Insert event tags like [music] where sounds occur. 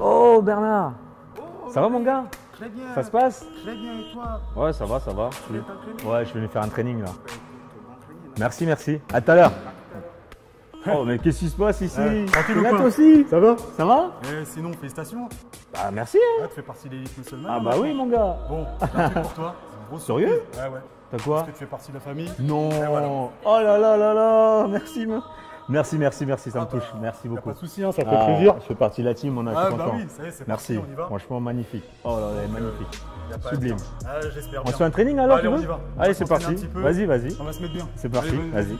Oh Bernard Ça va mon gars Très bien. Ça se passe Très bien et toi Ouais, ça va, ça va. Ouais, je vais venir faire un training là. Merci, merci. À tout à l'heure. Oh, mais qu'est-ce qui se passe ici Ouais, tranquille ou aussi Ça va Ça va Eh, sinon, félicitations. Bah merci. hein. Ah, tu fais partie de l'élite musulmane. Ah hein, bah oui mon gars. Bon, pour toi. [laughs] Grosse Sérieux surprise. Ouais, ouais. T'as quoi Est-ce que tu fais partie de la famille Non. voilà. Oh là là là là. Merci. me- Merci, merci, merci, ça me Ah bah, touche. Merci beaucoup. pas de souci, hein, ça fait Ah, plaisir. Je fais partie de la team, on a Ah bah content. oui, ça y est, c'est Merci. parti, on y va. Franchement magnifique. Oh là là, magnifique. Sublime. Ah, j'espère On se fait un training alors Allez, tu on veux y va. Allez, c'est parti. Vas-y, vas-y. On va se mettre bien. C'est parti, vas-y.